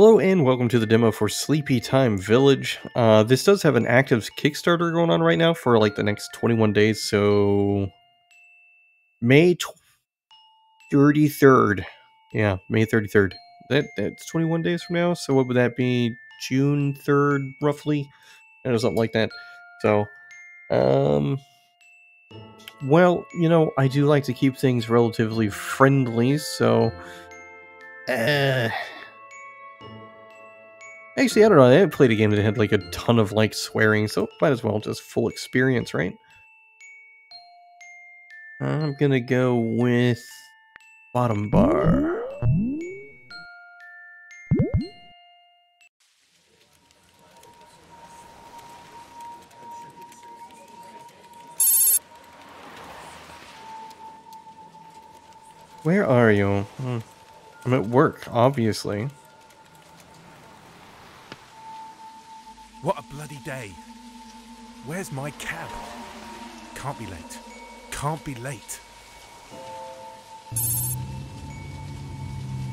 Hello and welcome to the demo for Sleepytime Village. Uh, this does have an active Kickstarter going on right now for like the next 21 days, so May 33rd. Yeah, May 33rd. That that's 21 days from now. So what would that be? June 3rd, roughly, or something like that. So, um, well, you know, I do like to keep things relatively friendly, so, uh, actually, I don't know. I haven't played a game that had like a ton of like swearing, so might as well just full experience, right? I'm gonna go with bottom bar. Where are you? Hmm. I'm at work, obviously. Day. Where's my cab? Can't be late. Can't be late.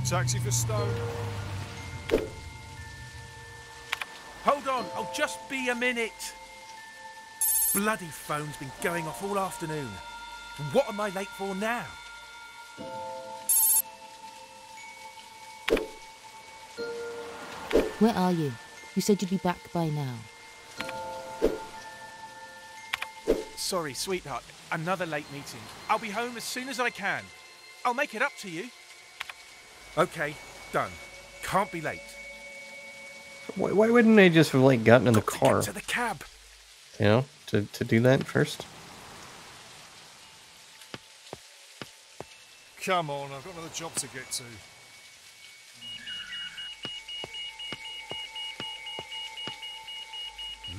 Taxi for Stone. Hold on, I'll just be a minute. Bloody phone's been going off all afternoon. What am I late for now? Where are you? You said you'd be back by now. Sorry, sweetheart. Another late meeting. I'll be home as soon as I can. I'll make it up to you. Okay, done. Can't be late. Why, why wouldn't they just have like gotten in the Got to car? Get to the cab. You know, to to do that first. Come on, I've got another job to get to.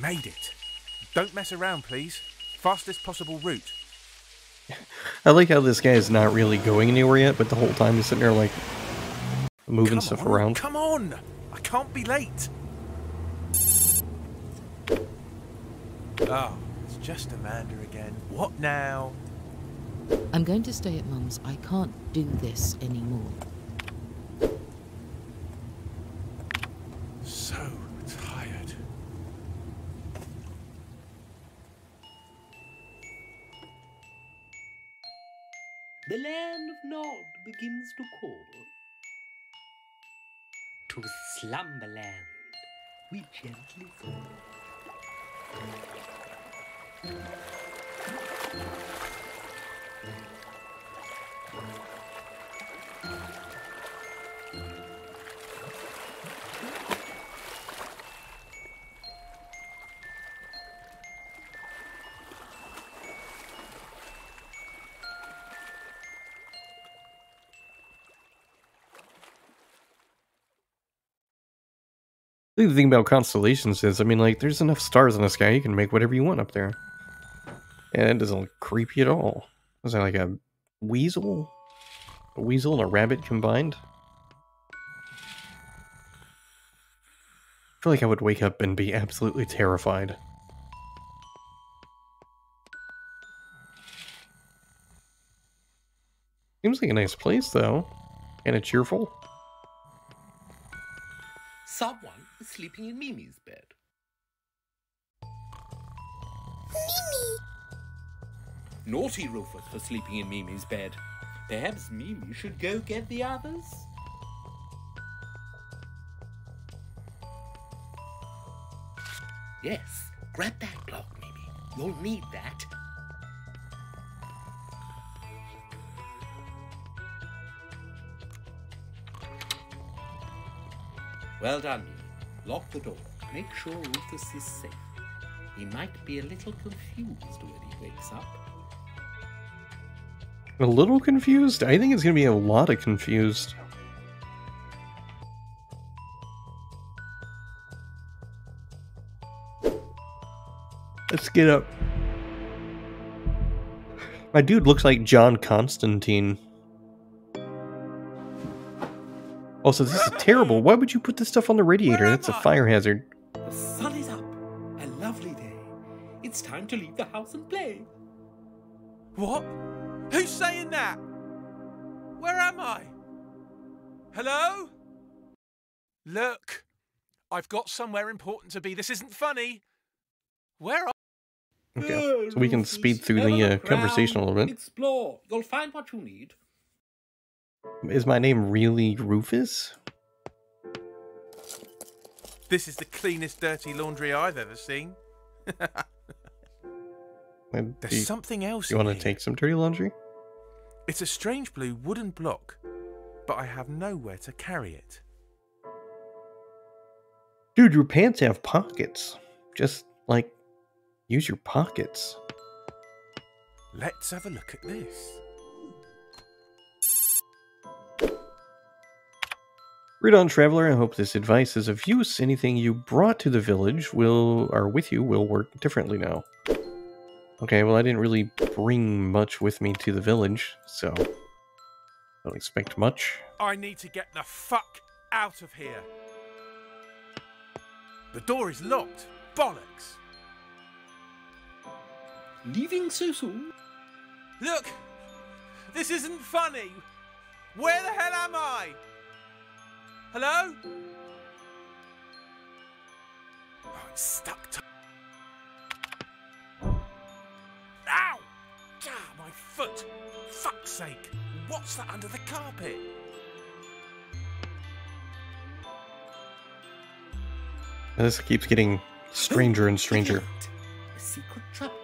Made it. Don't mess around, please. Fastest possible route. I like how this guy is not really going anywhere yet, but the whole time he's sitting there like moving Come stuff on, around. Come on! I can't be late. Oh, it's just Amanda again. What now? I'm going to stay at Mum's. I can't do this anymore. So The land of Nod begins to call. To slumberland we gently fall. I the thing about constellations is, I mean, like, there's enough stars in the sky, you can make whatever you want up there. And it doesn't look creepy at all. Was that like a weasel? A weasel and a rabbit combined? I feel like I would wake up and be absolutely terrified. Seems like a nice place, though. And a cheerful. Someone is sleeping in Mimi's bed. Mimi! Naughty Rufus for sleeping in Mimi's bed. Perhaps Mimi should go get the others? Yes, grab that block, Mimi. You'll need that. Well done, Mimi. Lock the door. Make sure Rufus is safe. He might be a little confused when he wakes up. A little confused? I think it's gonna be a lot of confused. Let's get up. My dude looks like John Constantine. Also, this is terrible. Why would you put this stuff on the radiator? That's a fire hazard. The sun is up. A lovely day. It's time to leave the house and play. What? Who's saying that? Where am I? Hello? Look, I've got somewhere important to be. This isn't funny. Where are Okay, so we can speed through the uh, conversation a little bit. Explore. You'll find what you need. Is my name really Rufus? This is the cleanest dirty laundry I've ever seen. There's you, something else. you want to take some dirty laundry? It's a strange blue wooden block, but I have nowhere to carry it. Dude, your pants have pockets. Just like use your pockets. Let's have a look at this. Read on, traveler. I hope this advice is of use. Anything you brought to the village will, or with you, will work differently now. Okay, well, I didn't really bring much with me to the village, so don't expect much. I need to get the fuck out of here. The door is locked. Bollocks. Leaving so soon? Look, this isn't funny. Where the hell am I? Hello? Oh, it's stuck to. Ow! Ah, my foot! Fuck's sake! What's that under the carpet? This keeps getting stranger and stranger. A secret trapdoor.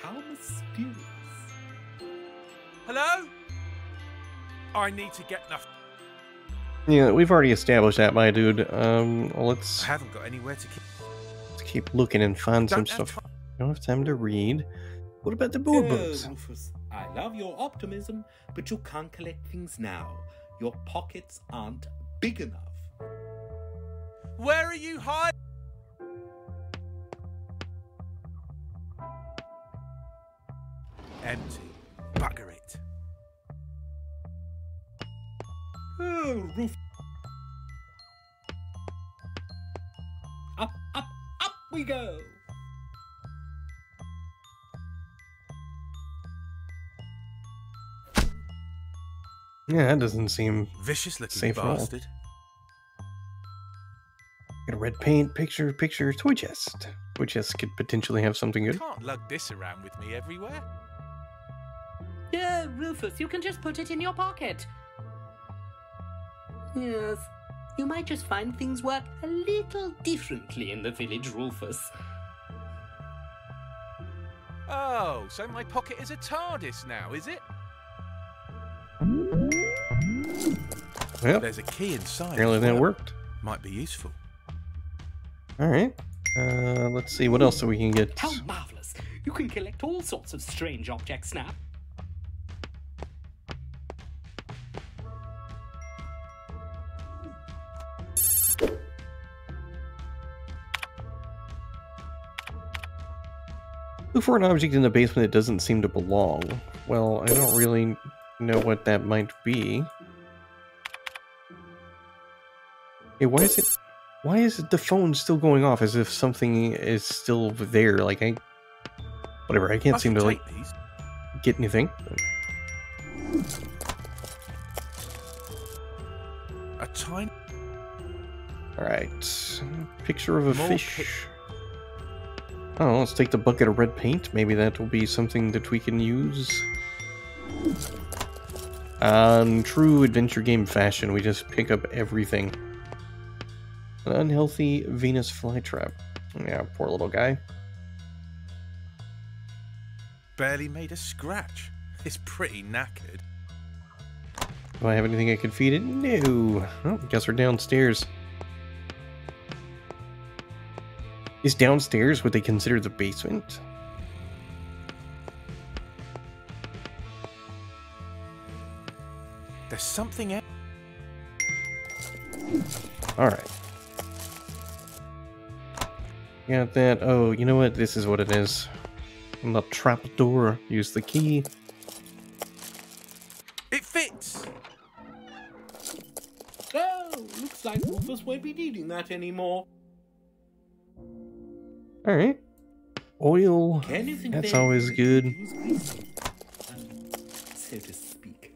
How mysterious. Hello? I need to get the. Yeah, we've already established that, my dude. Um, let's, I haven't got anywhere to keep. let's keep looking and find some stuff. time. don't have time to read. What about the boo Oh, boos? Rufus, I love your optimism, but you can't collect things now. Your pockets aren't big enough. Where are you hiding? Empty. Bugger it. Oh, Rufus. Up, up, up we go. Yeah, that doesn't seem. Vicious looking Safe roll. bastard. Got a red paint, picture, picture, toy chest. Toy chest could potentially have something good. Can't lug this around with me everywhere. Yeah, Rufus, you can just put it in your pocket. Yes, you might just find things work a little differently in the village, Rufus. Oh, so my pocket is a TARDIS now, is it? Well, There's a key inside. apparently that worked. Might be useful. All right. Uh, let's see what else we can get. How marvelous! You can collect all sorts of strange objects now. Look for an object in the basement that doesn't seem to belong. Well, I don't really know what that might be. Hey, why is it? Why is the phone still going off as if something is still there? Like I, whatever. I can't I seem to like these. get anything. A tiny. All right, picture of a More fish. Oh, let's take the bucket of red paint. Maybe that will be something that we can use. Um, true adventure game fashion, we just pick up everything. An unhealthy Venus flytrap. Yeah, poor little guy. Barely made a scratch. It's pretty knackered. Do I have anything I can feed it? No. Oh, guess we're downstairs. Is downstairs what they consider the basement? There's something else. Alright. Got that. Oh, you know what? This is what it is. On the trap door. Use the key. It fits. Oh, looks like Rufus won't be needing that anymore. Alright. Oil. That's always good. use greasing, um, so to speak.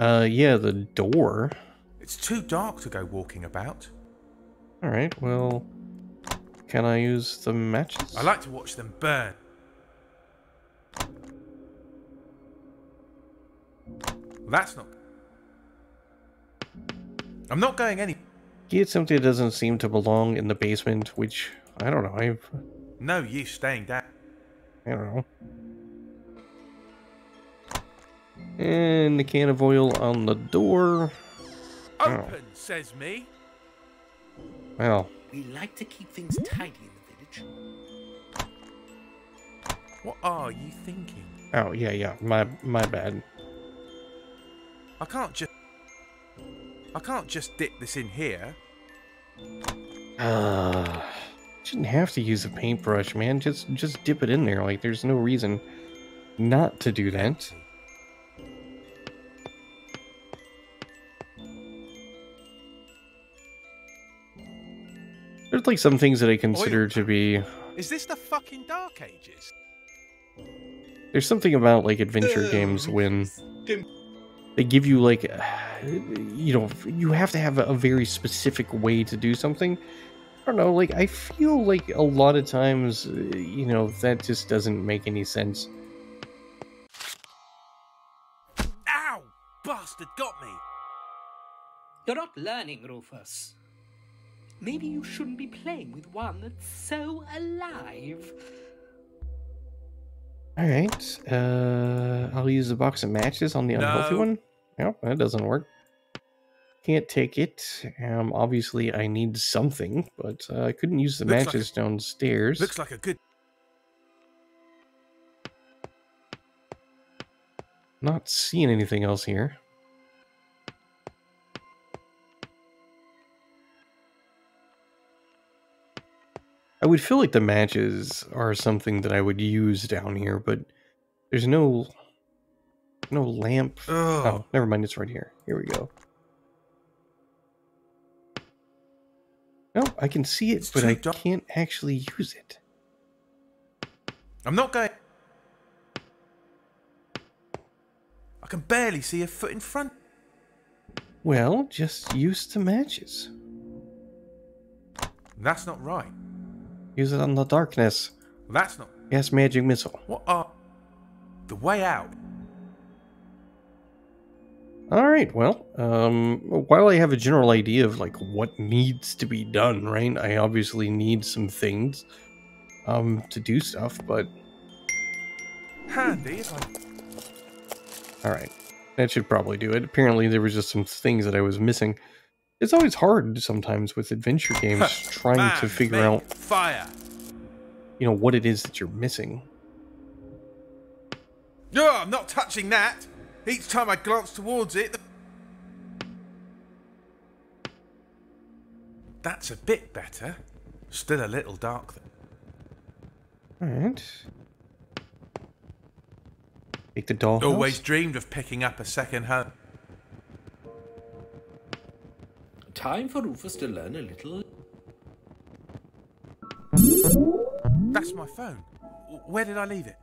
Uh, yeah, the door. It's too dark to go walking about. Alright, well. Can I use the matches? I like to watch them burn. That's not. I'm not going any. Get something that doesn't seem to belong in the basement, which I don't know. I've No use staying down. I don't know. And the can of oil on the door. Oh. Open, says me. Well, We like to keep things tidy in the village. What are you thinking? oh yeah, yeah. My my bad. I can't just. I can't just dip this in here. Uh, shouldn't have to use a paintbrush, man. Just just dip it in there. Like there's no reason not to do that. There's like some things that I consider to be Is this the fucking Dark Ages? There's something about like adventure games when they give you like you know you have to have a very specific way to do something. I don't know, like I feel like a lot of times uh, you know that just doesn't make any sense. Ow! Bastard got me! You're not learning, Rufus. Maybe you shouldn't be playing with one that's so alive. All right, uh, I'll use the box of matches on the unhealthy No. one. Yep, that doesn't work. Can't take it. Um, obviously I need something, but uh, I couldn't use the Looks like a- matches downstairs. Looks like a good. Not seeing anything else here. I would feel like the matches are something that I would use down here, but there's no no lamp. Ugh. Oh, never mind, it's right here. Here we go. No, I can see it, It's but I dark. can't actually use it. I'm not going. I can barely see a foot in front. Well, just use the matches. That's not right. Use it on the darkness. That's not. Yes, magic missile. What are. The way out. All right. Well, um, while I have a general idea of like what needs to be done, right? I obviously need some things, um, to do stuff. But all right, that should probably do it. Apparently, there was just some things that I was missing. It's always hard sometimes with adventure games trying to figure out, Fire! you know, what it is that you're missing. No, I'm not touching that! Each time I glance towards it. That's a bit better. Still a little dark though. All right. Pick the doll. Always dreamed of picking up a second home. Time for Rufus to learn a little. That's my phone. Where did I leave it?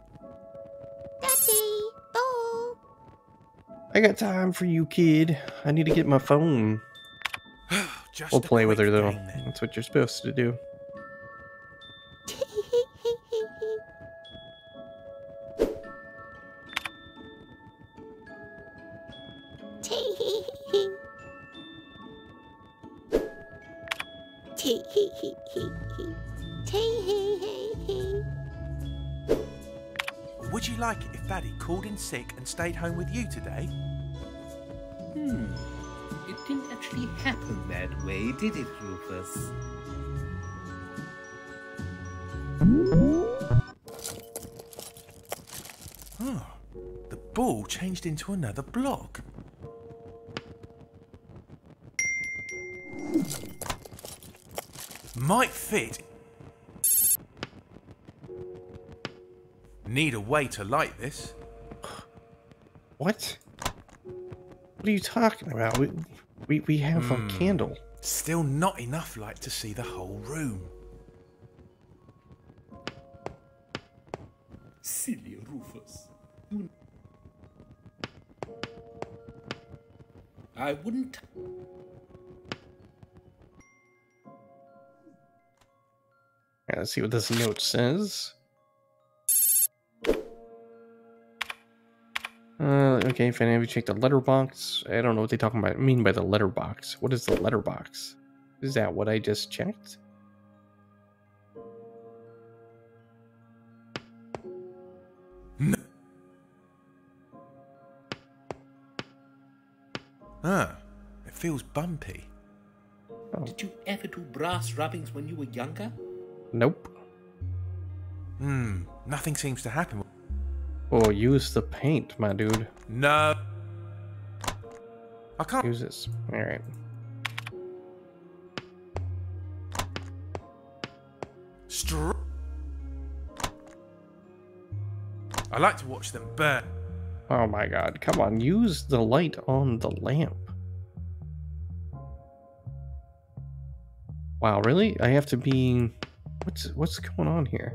I got time for you, kid. I need to get my phone. Just We'll play with her though. That's what you're supposed to do. Called in sick and stayed home with you today? Hmm. It didn't actually happen that way, did it, Rufus? Oh, the ball changed into another block. Might fit. Need a way to light this. What? What are you talking about? We we, we have mm. a hmm. candle. Still not enough light to see the whole room. Silly Rufus. Hmm. I wouldn't. Yeah, let's see what this note says. Uh, okay, fine. Have you checked the letterbox? I don't know what they talking about. I Mean by the letterbox? What is the letterbox? Is that what I just checked? Ah, it feels bumpy. Did you ever do brass rubbings when you were younger? Nope. Hmm, nothing seems to happen. Oh, use the paint, my dude. No. I can't. Use this. All right. Str- I like to watch them burn. Oh my god. Come on, use the light on the lamp. Wow, really? I have to be What's what's going on here?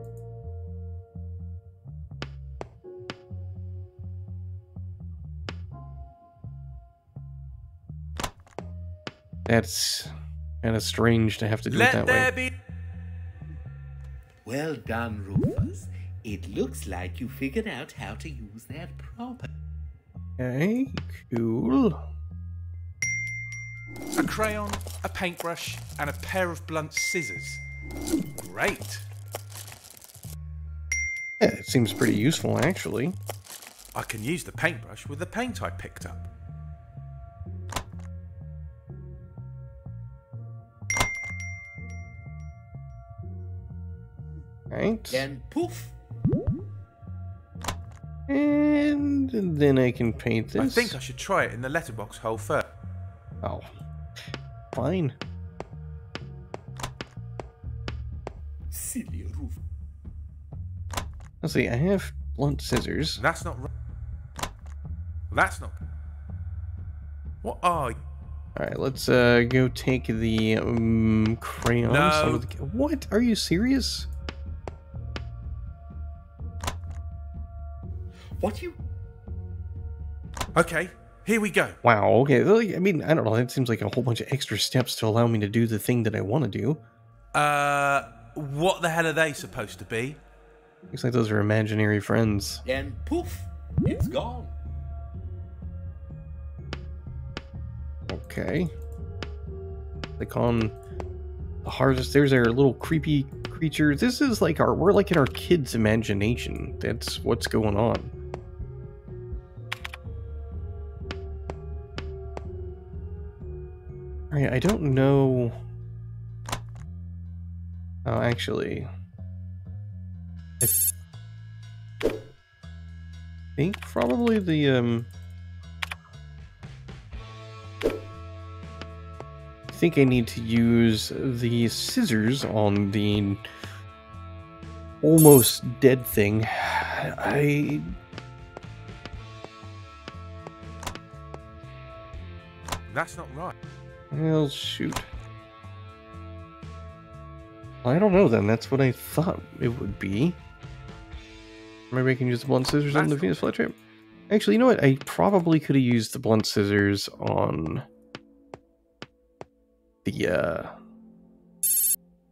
That's kind of strange to have to do it that there way. be. Well done, Rufus. It looks like you figured out how to use that proper. Okay, cool. A crayon, a paintbrush, and a pair of blunt scissors. Great. Yeah, it seems pretty useful actually. I can use the paintbrush with the paint I picked up. Right. And poof! And then I can paint this. I think I should try it in the letterbox hole first. Oh. Fine. Silly roof. Let's see, I have blunt scissors. That's not right. That's not. What are you? Alright, let's uh go take the um, crayons No. out of the What? Are you serious? What you. Okay, here we go. Wow, okay. I mean, I don't know. That seems like a whole bunch of extra steps to allow me to do the thing that I want to do. Uh, what the hell are they supposed to be? Looks like those are imaginary friends. And poof! It's gone. Okay. Like on the hardest, there's our little creepy creature. This is like our, we're like in our kids' imagination. That's what's going on. I don't know. Oh, actually. I think probably the, um. I think I need to use the scissors on the almost dead thing. I That's not right. Well shoot. I don't know then. That's what I thought it would be. Maybe I can use the blunt scissors on the That's- Venus flytrap. Actually, you know what? I probably could have used the blunt scissors on the uh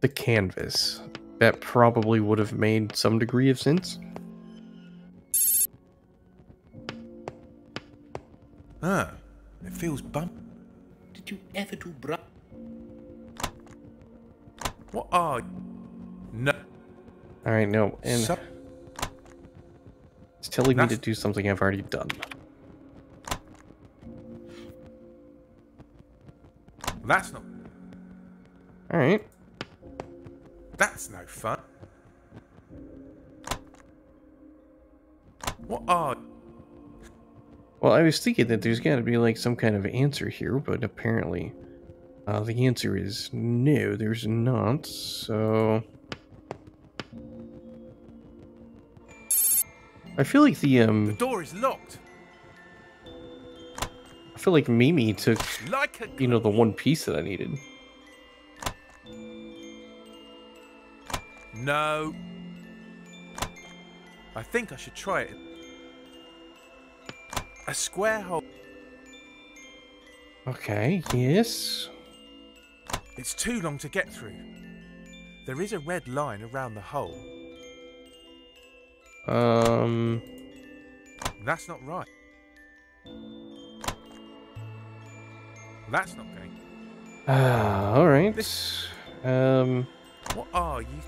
the canvas. That probably would have made some degree of sense. Ah, it feels bump. Did you ever do brass? What are? No. All right, no, and Sup- it's telling me to do something I've already done. That's not. All right. That's no fun. What are? Well, I was thinking that there's got to be like some kind of answer here, but apparently, uh, the answer is no. There's not. So, I feel like the um... The door is locked. I feel like Mimi took Like a. you know the one piece that I needed. No. I think I should try it. A square hole. Okay. Yes. It's too long to get through. There is a red line around the hole. Um, That's not right. That's not going. ah, all right. Um, What are you?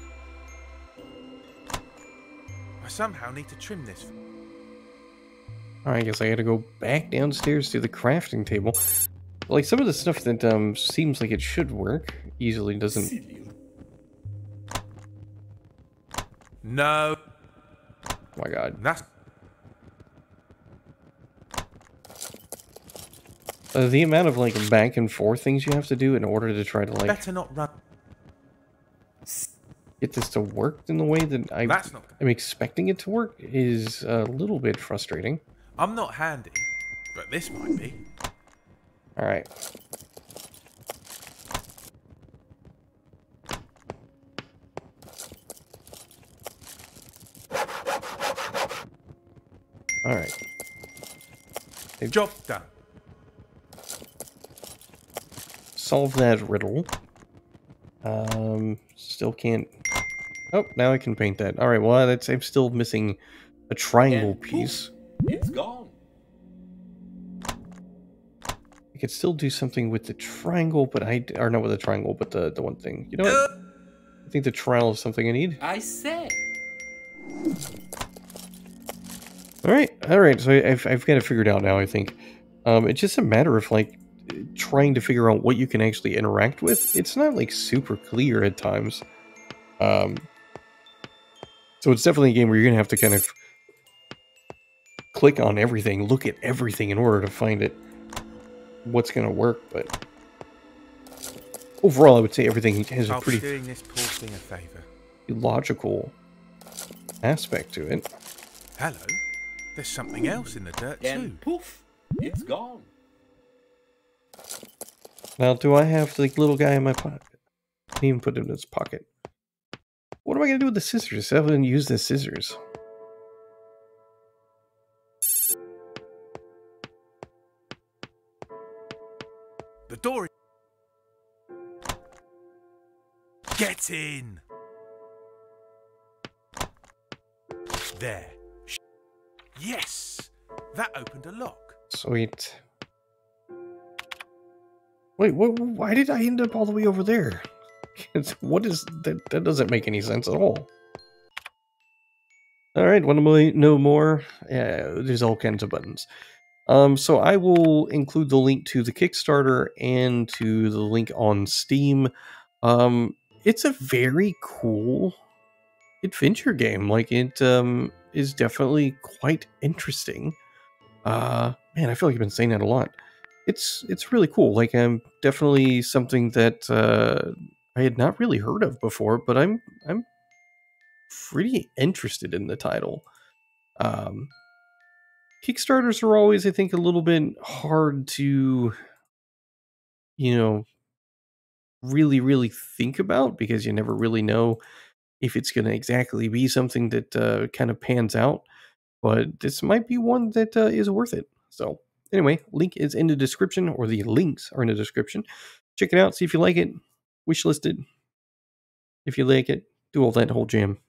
I somehow need to trim this. All right, I guess I gotta go back downstairs to the crafting table. Like some of the stuff that um seems like it should work easily doesn't. No, Oh my god. that's Uh, the amount of like back and forth things you have to do in order to try to like better not run. get this to work in the way that I That's not. am expecting it to work is a little bit frustrating. I'm not handy, but this might be. All right. All right. Job done. Solve that riddle. Um, still can't. Oh, now I can paint that. All right. Well, that's I'm still missing a triangle poof, piece. I could still do something with the triangle, but I or not with the triangle, but the the one thing. You know what? I think the trial is something I need. I said. All right, all right. So I've I've got it figured out now. I think um, it's just a matter of like trying to figure out what you can actually interact with. It's not like super clear at times. Um, so it's definitely a game where you're gonna have to kind of click on everything, look at everything in order to find it what's gonna work. But overall, I would say everything has a I'll be pretty doing this poor thing a favour. logical aspect to it. Hello. There's something else in the dirt too. And poof, it's gone. Now, do I have the little guy in my pocket? I didn't even put it in his pocket. What am I gonna do with the scissors? I haven't used the scissors. Door. Get in. There. Yes. That opened a lock. Sweet. Wait, why did I end up all the way over there? What is that? That doesn't make any sense at all. All right, want to know more? Yeah, there's all kinds of buttons. Um, so I will include the link to the Kickstarter and to the link on Steam. Um, it's a very cool adventure game. Like it um, is definitely quite interesting. Uh, man, I feel like I've been saying that a lot. It's it's really cool. Like um, definitely something that uh, I had not really heard of before, but I'm I'm pretty interested in the title. Um, Kickstarters are always, I think, a little bit hard to, you know, really, really think about because you never really know if it's going to exactly be something that uh, kind of pans out. But this might be one that uh, is worth it. So, anyway, link is in the description, or the links are in the description. Check it out, see if you like it, wishlist it. If you like it, do all that whole jam.